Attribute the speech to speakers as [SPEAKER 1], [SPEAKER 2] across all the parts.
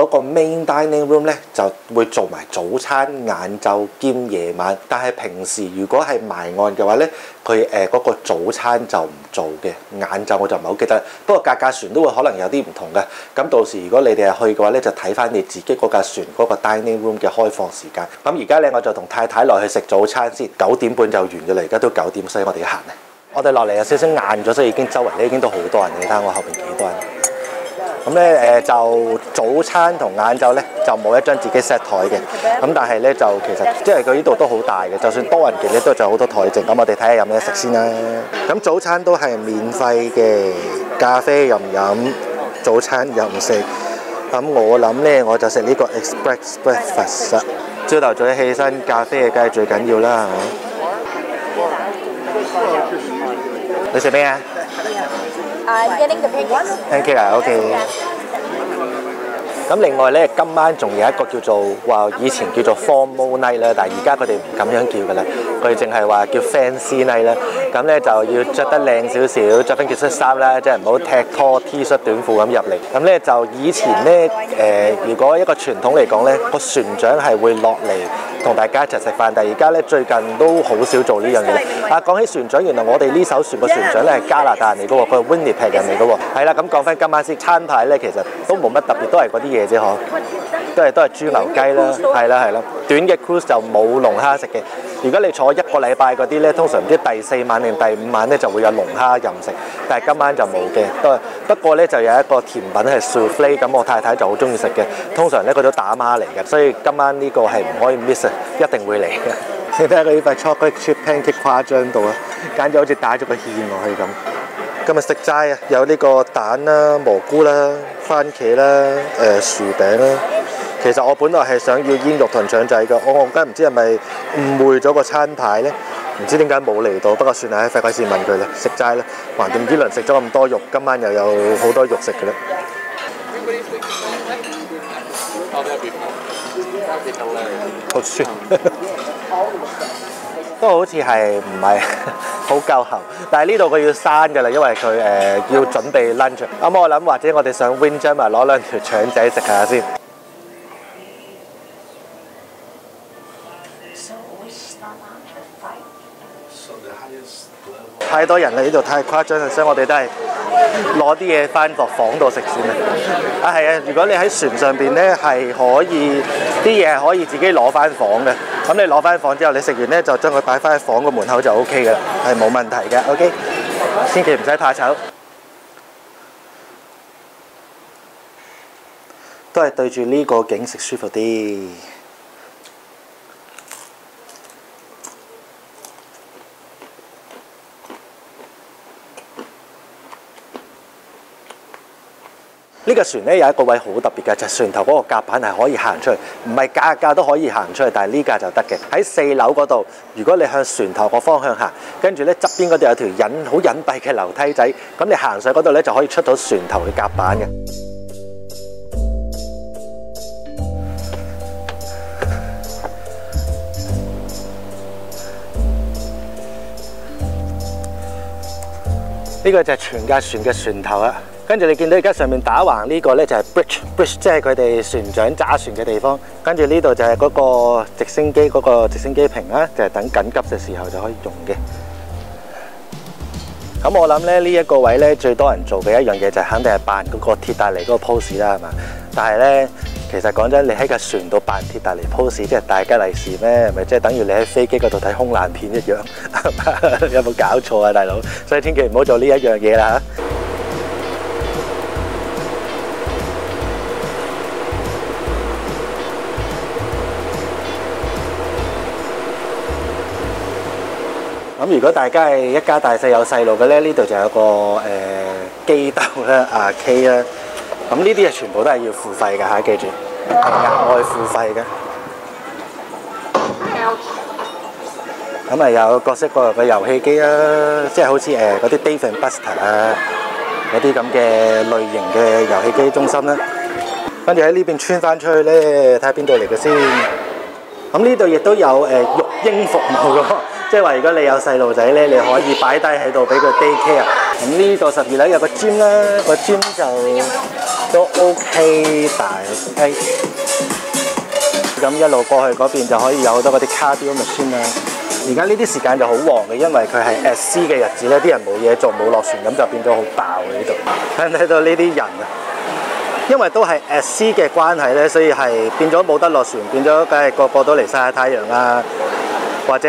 [SPEAKER 1] 嗰個 main dining room 咧就會做埋早餐、晏晝兼夜晚，但係平時如果係埋岸嘅話咧，佢誒嗰個早餐就唔做嘅，晏晝我就唔係好記得。不過架架船都會可能有啲唔同嘅，咁到時如果你哋係去嘅話咧，就睇翻你自己嗰架船嗰個 dining room 嘅開放時間。咁而家咧我就同太太落去食早餐先，九點半就完咗啦，而家都九點，所以我哋行啊。我哋落嚟有少少晏咗，所以已經周圍咧已經都好多人，你睇下我後邊幾多人。咁咧誒就早餐同晏晝咧就冇一張自己 set 台嘅，咁但係咧就其實即係佢呢度都好大嘅，就算多人嘅咧都仲有好多台剩。咁我哋睇下有咩食先啦。咁早餐都係免費嘅，咖啡任飲，早餐任食。咁我諗咧我就食呢個 express breakfast。朝頭早一起身，咖啡嘅梗係最緊要啦，係咪？你食咩啊？Thank you 啊，OK。咁另外咧，今晚仲有一個叫做話以前叫做 formal night 啦，但係而家佢哋唔咁樣叫噶啦，佢哋淨係話叫 fancy night 啦。咁咧就要着得靚少少，着翻件恤衫啦，即係唔好踢拖 T 恤短褲咁入嚟。咁咧就以前咧誒、呃，如果一個傳統嚟講咧，個船長係會落嚟同大家一齊食飯，但係而家咧最近都好少做呢樣嘢。啊，講起船長，原來我哋呢艘船個船長咧係加拿大人嚟嘅喎，佢係 Winnipeg 人嚟嘅喎。係啦，咁講翻今晚先，餐牌咧其實都冇乜特別，都係嗰啲嘢啫，嗬，都係都係豬牛雞啦，係啦係啦。短嘅 cruise 就冇龍蝦食嘅。如果你坐一個禮拜嗰啲咧，通常唔知第四晚定第五晚咧就會有龍蝦任食，但係今晚就冇嘅。都不過咧就有一個甜品係 souffle，咁我太太就好中意食嘅。通常咧佢都打孖嚟嘅，所以今晚呢個係唔可以 miss 啊，一定會嚟嘅。你睇下佢呢塊 chocolate chip pancake 誇張到啊，簡直好似打咗個芡落去咁。今日食齋啊，有呢個蛋啦、蘑菇啦、番茄啦、誒薯餅啦。其實我本來係想要煙肉同腸仔嘅，我我梗係唔知係咪誤會咗個餐牌咧，唔知點解冇嚟到。不過算啦，費鬼事問佢啦，食齋啦，橫掂呢輪食咗咁多肉，今晚又有好多肉食嘅啦。好酸，不過好似係唔係好夠喉，但係呢度佢要刪㗎啦，因為佢誒、呃、要準備 lunch。咁我諗或者我哋上 Windjammer 攞兩條腸仔食下先。太多人啦！呢度太誇張啦，所以我哋都係攞啲嘢翻落房度食先啦。啊，係啊！如果你喺船上邊咧，係可以啲嘢係可以自己攞翻房嘅。咁你攞翻房之後，你食完咧就將佢擺翻喺房個門口就 O K 嘅，係冇問題嘅。O K，千祈唔使怕醜，都係對住呢個景食舒服啲。呢個船咧有一個位好特別嘅，就係、船頭嗰個甲板係可以行出去，唔係架架都可以行出去，但係呢架就得嘅。喺四樓嗰度，如果你向船頭個方向行，跟住咧側邊嗰度有條隱好隱蔽嘅樓梯仔，咁你行上嗰度咧就可以出到船頭嘅甲板嘅。呢個就係全架船嘅船頭啦。跟住你見到而家上面打橫呢個呢，就係 bridge，bridge 即係佢哋船長揸船嘅地方。跟住呢度就係嗰個直升機嗰個直升機坪啦，就係等緊急嘅時候就可以用嘅。咁我諗咧呢一個位呢，最多人做嘅一樣嘢就係肯定係扮嗰個鐵達尼嗰個 pose 啦，係嘛？但係呢，其實講真，你喺架船度扮鐵達尼 pose，即係大吉利是咩？咪即係等於你喺飛機嗰度睇空難片一樣，有冇搞錯啊，大佬？所以千祈唔好做呢一樣嘢啦嚇。如果大家係一家大細有細路嘅咧，呢度就有個誒機竇啦、啊 K 啦。咁呢啲係全部都係要付費㗎嚇，記住係額外付費嘅。咁啊有各式各樣嘅遊戲機啦，即係好似誒嗰啲 Dave and Buster 啊，嗰啲咁嘅類型嘅遊戲機中心啦。跟住喺呢邊穿翻出去咧，睇下邊度嚟嘅先。咁呢度亦都有誒、育嬰服務嘅，即係話如果你有細路仔咧，你可以擺低喺度俾佢 day care。咁呢度十二樓有個 gym 啦，個 gym 就都 OK 大 OK。咁一路過去嗰邊就可以有好多嗰啲 cardio machine 啦。而家呢啲時間就好旺嘅，因為佢係 SC 嘅日子咧，啲人冇嘢做冇落船，咁就變咗好爆嘅呢度。睇唔睇到呢啲人啊？因為都係 SC 嘅關係咧，所以係變咗冇得落船，變咗梗係個個都嚟曬下太陽啊，或者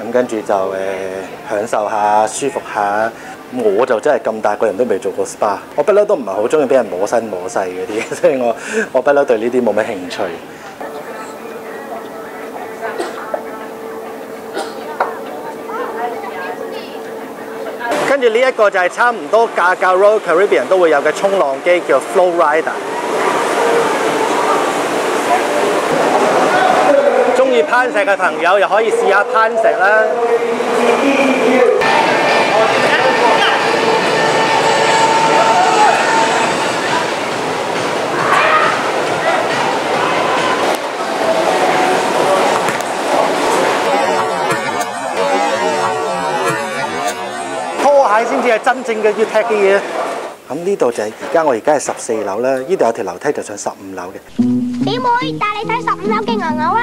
[SPEAKER 1] 咁跟住就誒、享受下舒服下。我就真係咁大個人都未做過 SPA，我不嬲都唔係好中意俾人摸身摸細嗰啲，所以我我不嬲對呢啲冇乜興趣。跟住呢一個就係差唔多價格 Royal Caribbean 都會有嘅衝浪機，叫 Flow Rider。中意攀石嘅朋友又可以試下攀石啦。拖鞋先至係真正嘅要踢嘅嘢。咁呢度就係而家我而家係十四樓啦，呢度有條樓梯就上十五樓嘅。
[SPEAKER 2] 表妹帶你睇十五樓嘅牛牛啊！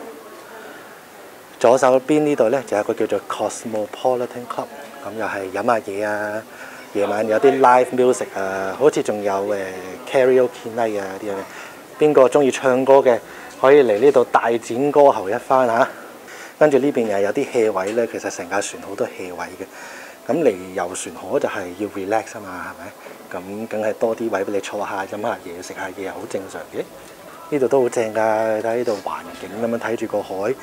[SPEAKER 1] 左手邊呢度咧就有一個叫做 Cosmopolitan Club，咁又係飲下嘢啊，夜晚有啲 live music 啊，好似仲有誒 karaoke night 啊啲嘢。邊個中意唱歌嘅可以嚟呢度大展歌喉一番嚇。跟住呢邊又有啲 h 位咧，其實成架船好多 h 位嘅。咁嚟遊船河就係要 relax 啊嘛，係咪？咁梗係多啲位俾你坐下、飲下嘢、食下嘢，好正常嘅。呢度都好正㗎，睇呢度環境咁樣睇住個海，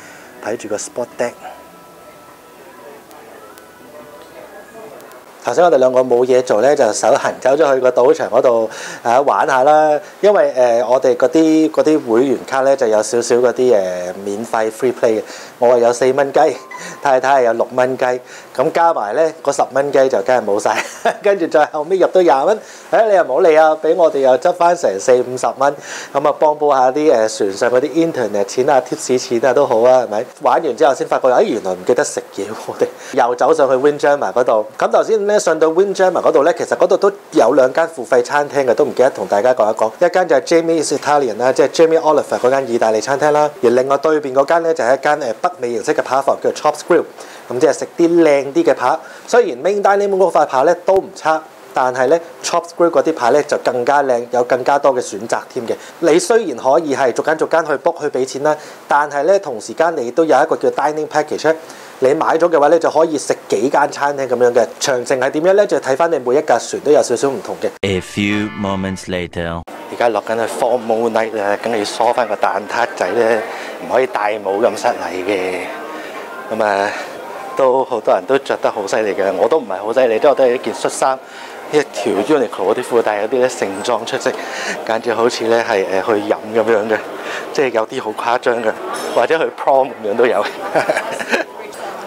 [SPEAKER 1] 睇住個 spot deck。頭先我哋兩個冇嘢做咧，就手行走咗去個賭場嗰度啊玩下啦。因為誒、我哋嗰啲啲會員卡咧就有少少嗰啲誒免費 free play 嘅。我係有四蚊雞，太太係有六蚊雞，咁加埋咧嗰十蚊雞就梗係冇晒。跟住再後尾入到廿蚊，誒、你又冇理啊，俾我哋又執翻成四五十蚊，咁啊幫補下啲誒船上嗰啲 internet 錢啊、貼士錢啊都好啊，係咪？玩完之後先發覺，哎原來唔記得食嘢，我哋又走上去 Winjammer 嗰度。咁頭先咧上到 Windjammer 嗰度咧，其實嗰度都有兩間付費餐廳嘅，都唔記得同大家講一講。一間就係 Jamie's Italian 啦，即係 Jamie Oliver 嗰間意大利餐廳啦。而另外對面嗰間咧就係一間誒北美形式嘅扒房，叫 Chops Grill。咁即係食啲靚啲嘅扒。雖然 Main Dining 嗰塊扒咧都唔差，但係咧 Chops Grill 嗰啲扒咧就更加靚，有更加多嘅選擇添嘅。你雖然可以係逐間逐間去 book 去俾錢啦，但係咧同時間你都有一個叫 Dining Package。你買咗嘅話咧，就可以食幾間餐廳咁樣嘅。詳情係點樣咧？就睇翻你每一架船都有少少唔同嘅。
[SPEAKER 3] A few moments later.
[SPEAKER 1] 而家落緊去 Full Moon Night 啦，梗係要梳翻個蛋撻仔咧，唔可以戴帽咁失禮嘅。咁啊，都好多人都着得好犀利嘅，我都唔係好犀利，都係我都係一件恤衫，一條 Uniqlo 嗰啲褲，但係有啲咧盛裝出席，簡直好似咧係誒去飲咁樣嘅，即係有啲好誇張嘅，或者去 prom 咁樣都有。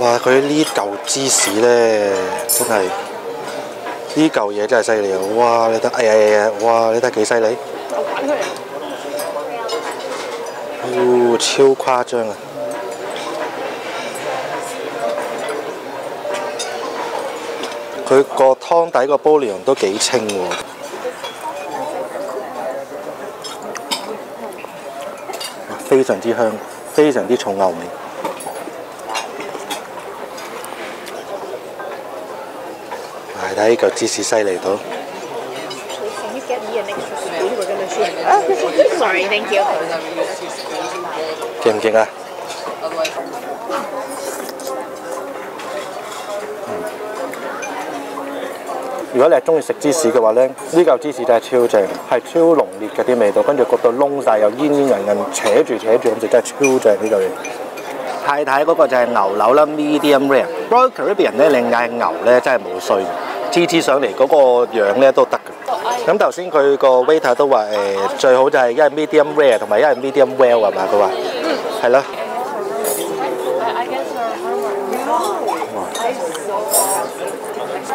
[SPEAKER 1] 哇！佢呢嚿芝士咧，真係呢嚿嘢真係犀利啊！哇！你睇，哎呀呀呀！哇！你睇幾犀利？哦，超誇張啊！佢個湯底個煲量都幾清喎，非常之香，非常之重牛味。係睇呢嚿芝士犀利到.
[SPEAKER 4] Sorry, thank you.
[SPEAKER 1] 勁唔勁啊？如果你係中意食芝士嘅話咧，呢嚿芝士真係超正，係超濃烈嘅啲味道，跟住焗到燶晒，又煙煙韌韌，扯住扯住咁食，真係超正呢嚿嘢。太太嗰個就係牛柳啦，medium rare。Royal Caribbean 咧，你嗌牛咧真係冇衰，次次上嚟嗰個樣咧都得嘅。咁頭先佢個 waiter 都話誒、最好就係一係 medium rare 同埋一係 medium well 係嘛？佢話係咯。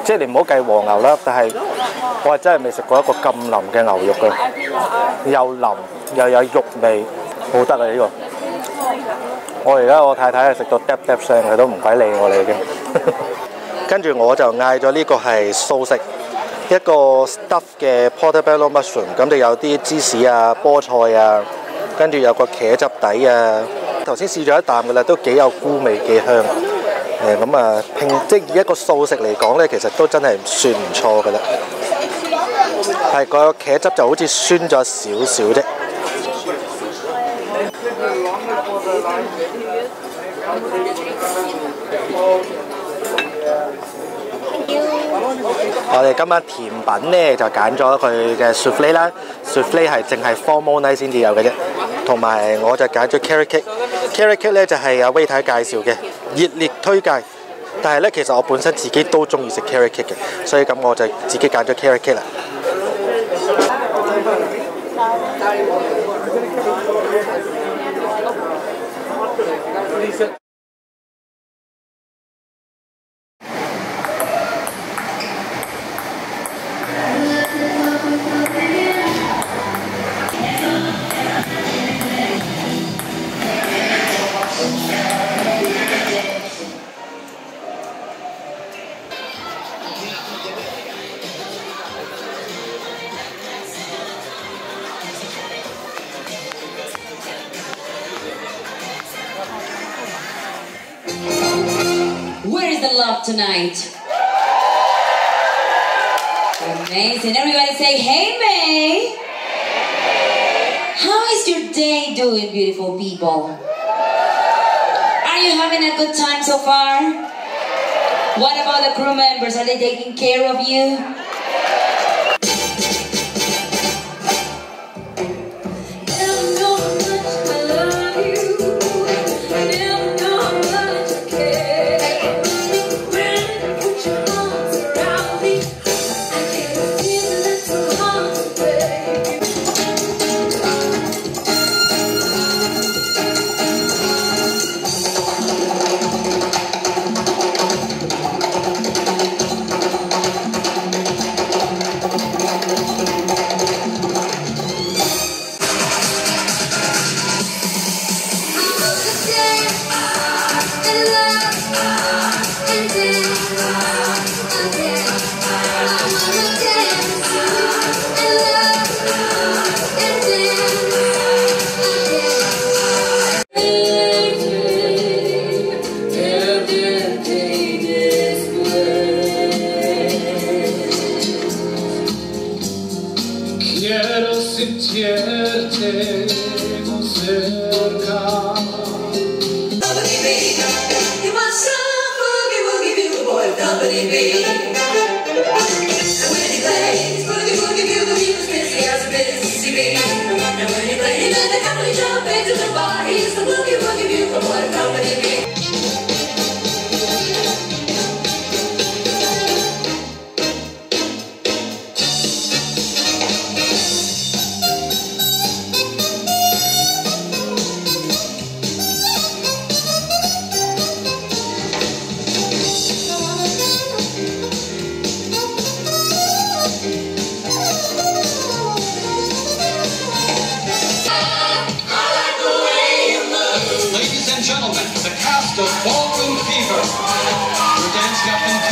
[SPEAKER 1] 即係你唔好計和牛啦，但係我係真係未食過一個咁腍嘅牛肉嘅，又腍又有肉味，好得啊呢個！我而家我太太係食到嗒嗒聲，佢都唔鬼理我哋已經。跟住我就嗌咗呢個係素食，一個 stuff 嘅 portobello mushroom，咁就有啲芝士啊、菠菜啊，跟住有個茄汁底啊。頭先試咗一啖嘅啦，都幾有菇味，幾香。誒咁啊，拼即係以一個素食嚟講咧，其實都真係算唔錯嘅啦。係個茄汁就好似酸咗少少啫。我哋今晚甜品咧就揀咗佢嘅 souffle 啦，souffle 係淨係 four m o n i 先至有嘅啫，同埋我就揀咗 carrot cake。carrot cake 咧就係阿 waiter 介紹嘅，熱烈推介。但係咧，其實我本身自己都中意食 carrot cake 嘅，所以咁我就自己揀咗 carrot cake 啦。
[SPEAKER 5] Tonight? Amazing. Everybody say, hey, May. How is your day doing, beautiful people? Are you having a good time so far? What about the crew members? Are they taking care of you?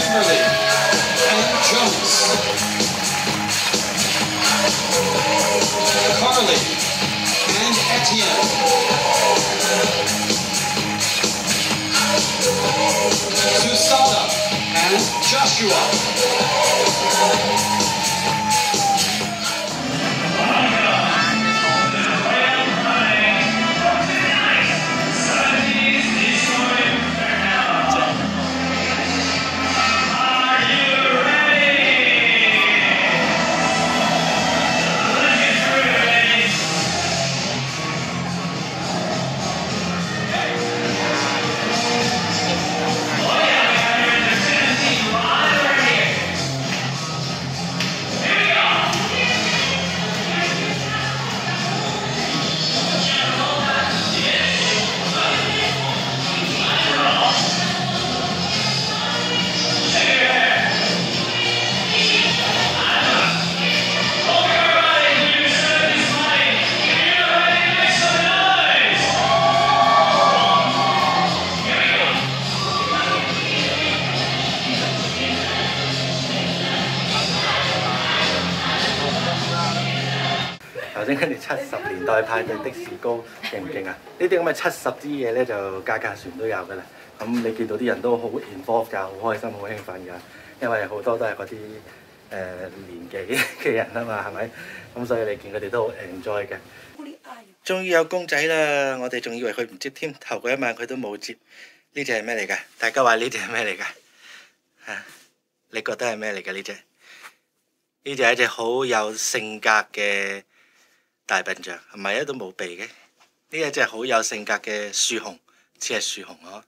[SPEAKER 6] Kimberly and Jonas. Carly and Etienne. Susana and Joshua.
[SPEAKER 1] 七十年代派對的士高勁唔勁啊？呢啲咁嘅七十支嘢咧就架架船都有噶啦。咁你見到啲人都好 involve 㗎，好開心、好興奮㗎，因為好多都係嗰啲誒年紀嘅人啊嘛，係咪？咁所以你見佢哋都好 enjoy 嘅。終於有公仔啦！我哋仲以為佢唔接添，頭嗰一晚佢都冇接。呢只係咩嚟㗎？大家話呢只係咩嚟㗎？嚇、你覺得係咩嚟㗎？呢只？呢只係一隻好有性格嘅大笨象，係咪啊？都冇鼻嘅。呢一只好有性格嘅树熊，似系树熊哦。